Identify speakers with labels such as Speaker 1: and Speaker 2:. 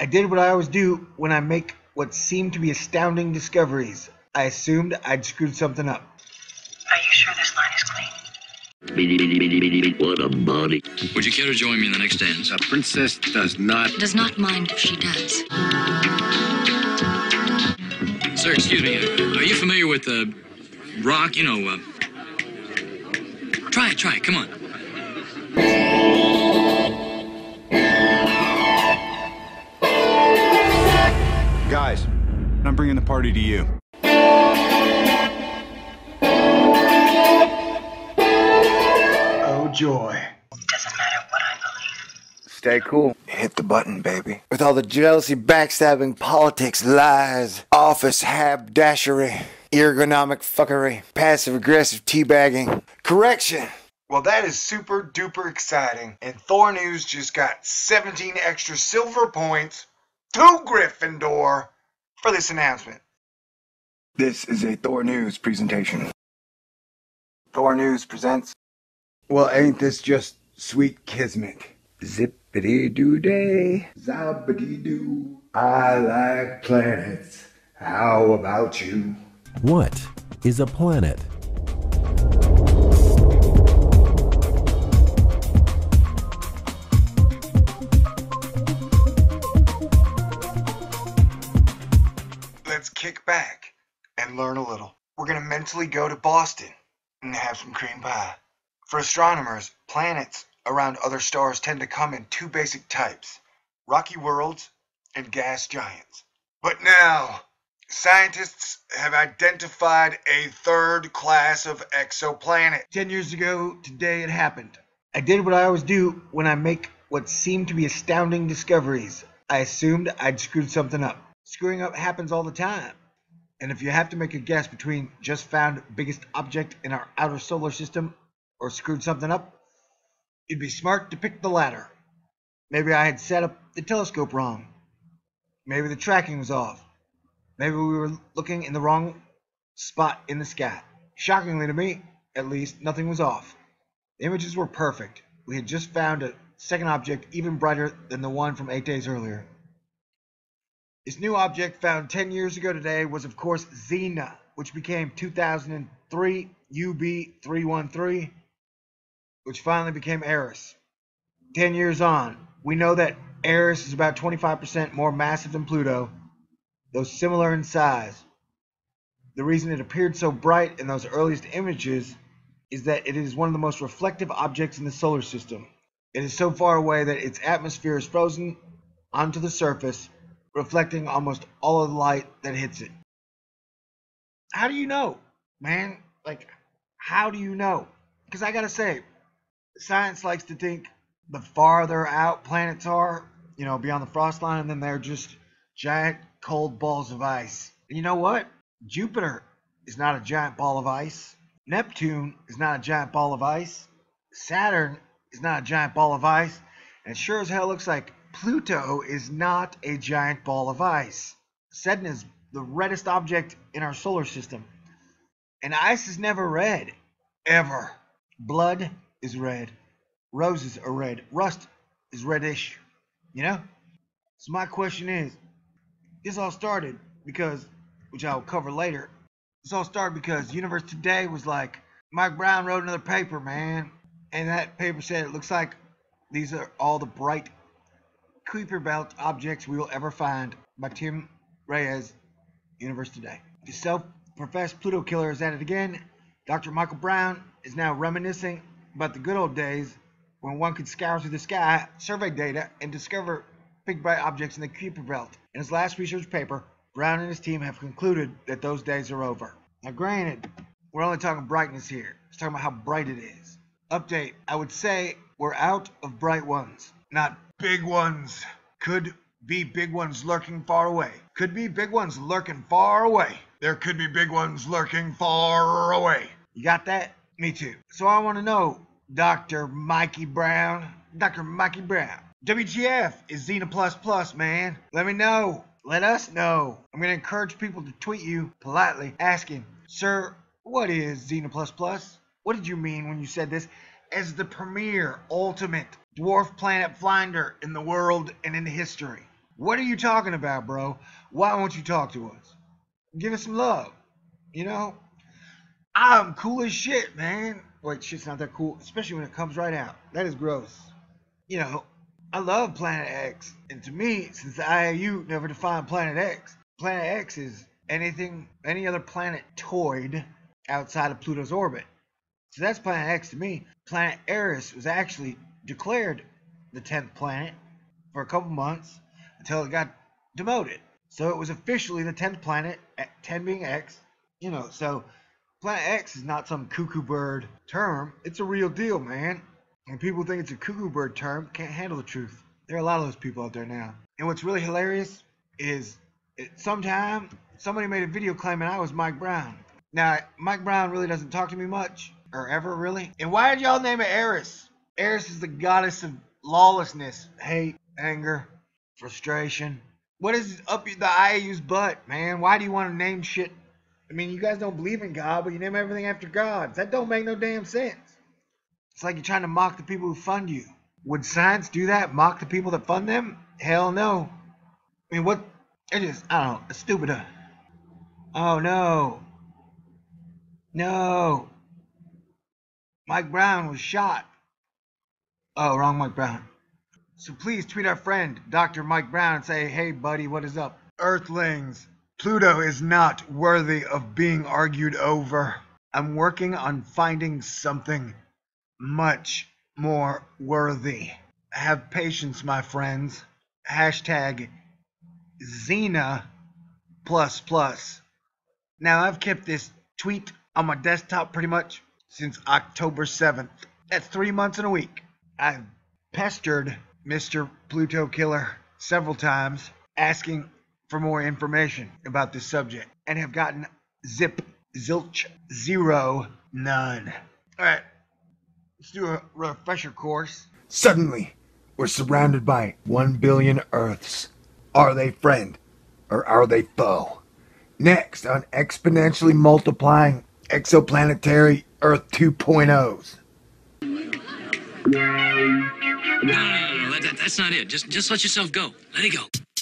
Speaker 1: I did what I always do when I make what seem to be astounding discoveries. I assumed I'd screwed something up.
Speaker 2: Are you sure this line is clean?
Speaker 3: What a body.
Speaker 4: Would you care to join me in the next dance?
Speaker 5: A princess does not.
Speaker 6: Does not mind if she does.
Speaker 4: Sir, excuse me. Are you familiar with uh, rock? You know, uh, try it, try it. Come on.
Speaker 5: Guys, I'm bringing the party to you.
Speaker 1: Oh joy.
Speaker 2: Doesn't matter what I believe.
Speaker 7: Stay cool. Hit the button, baby. With all the jealousy, backstabbing, politics, lies, office habdashery, ergonomic fuckery, passive aggressive teabagging, correction. Well, that is super duper exciting. And Thor News just got 17 extra silver points to Gryffindor for this announcement. This is a Thor News presentation. Thor News presents. Well, ain't this just sweet kismet? Zippity doo day, zoppity doo. I like planets. How about you?
Speaker 8: What is a planet?
Speaker 7: Let's kick back and learn a little. We're gonna mentally go to Boston and have some cream pie. For astronomers, planets around other stars tend to come in two basic types rocky worlds and gas giants. But now, scientists have identified a third class of exoplanet.
Speaker 1: Ten years ago today it happened. I did what I always do when I make what seem to be astounding discoveries. I assumed I'd screwed something up. Screwing up happens all the time. And if you have to make a guess between just found biggest object in our outer solar system or screwed something up, you'd be smart to pick the latter. Maybe I had set up the telescope wrong. Maybe the tracking was off. Maybe we were looking in the wrong spot in the sky. Shockingly to me, at least, nothing was off. The images were perfect. We had just found a second object even brighter than the one from eight days earlier. This new object found 10 years ago today was, of course, Xena, which became 2003 UB313, which finally became Eris. 10 years on, we know that Eris is about 25% more massive than Pluto, though similar in size. The reason it appeared so bright in those earliest images is that it is one of the most reflective objects in the solar system. It is so far away that its atmosphere is frozen onto the surface, reflecting almost all of the light that hits it. How do you know, man? Like, how do you know? Because I gotta say, science likes to think the farther out planets are, you know, beyond the frost line, then they're just giant cold balls of ice. And you know what? Jupiter is not a giant ball of ice. Neptune is not a giant ball of ice. Saturn is not a giant ball of ice. And sure as hell looks like Pluto is not a giant ball of ice. Sedna is the reddest object in our solar system. And ice is never red. Ever. Blood is red. Roses are red. Rust is reddish. You know? So my question is, this all started because, which I'll cover later, this all started because Universe Today was like, Mike Brown wrote another paper, man. And that paper said it looks like these are all the bright Kuiper Belt objects we will ever find by Tim Reyes, Universe Today. The self-professed Pluto killer is at it again. Dr. Michael Brown is now reminiscing about the good old days when one could scour through the sky, survey data, and discover big bright objects in the Kuiper Belt. In his last research paper, Brown and his team have concluded that those days are over. Now, granted, we're only talking brightness here. It's talking about how bright it is. Update, I would say we're out of bright ones, not big ones. Could be big ones lurking far away. Could be big ones lurking far away. There could be big ones lurking far away. You got that? Me too. So I want to know, Dr. Mikey Brown. Dr. Mikey Brown. WGF is Xena Plus Plus, man. Let me know. Let us know. I'm going to encourage people to tweet you politely asking, Sir, what is Xena Plus Plus? What did you mean when you said this? As the premier, ultimate dwarf planet finder in the world and in history. What are you talking about, bro? Why won't you talk to us? Give us some love. You know? I'm cool as shit, man. Wait, shit's not that cool, especially when it comes right out. That is gross. You know, I love Planet X. And to me, since the IAU never defined Planet X, Planet X is anything, any other planet toyed outside of Pluto's orbit. So that's Planet X to me. Planet Eris was actually declared the 10th planet for a couple months until it got demoted. So it was officially the 10th planet, 10 being X. You know, so Planet X is not some cuckoo bird term. It's a real deal, man. And people think it's a cuckoo bird term, can't handle the truth. There are a lot of those people out there now. And what's really hilarious is sometime somebody made a video claiming I was Mike Brown. Now, Mike Brown really doesn't talk to me much, or ever really. And why did y'all name it Eris? Eris is the goddess of lawlessness, hate, anger, frustration. What is up the IAU's butt, man? Why do you want to name shit? I mean, you guys don't believe in God, but you name everything after gods. That don't make no damn sense. It's like you're trying to mock the people who fund you. Would science do that? Mock the people that fund them? Hell no. I mean, what? It is, I don't know, stupid. Oh no. No. Mike Brown was shot. Oh, wrong Mike Brown. So please tweet our friend, Dr. Mike Brown, and say, hey, buddy, what is up? Earthlings, Pluto is not worthy of being argued over. I'm working on finding something much more worthy. Have patience, my friends. Hashtag Xena plus plus. Now, I've kept this tweet on my desktop pretty much since October 7th. That's three months and a week. I've pestered Mr. Pluto Killer several times asking for more information about this subject and have gotten zip, zilch, zero, none. All right, let's do a refresher course.
Speaker 7: Suddenly, we're surrounded by one billion Earths. Are they friend or are they foe? Next on exponentially multiplying exoplanetary Earth 2.0s.
Speaker 4: No, no, no, no. That, that, that's not it. Just, just let yourself go. Let it go. It's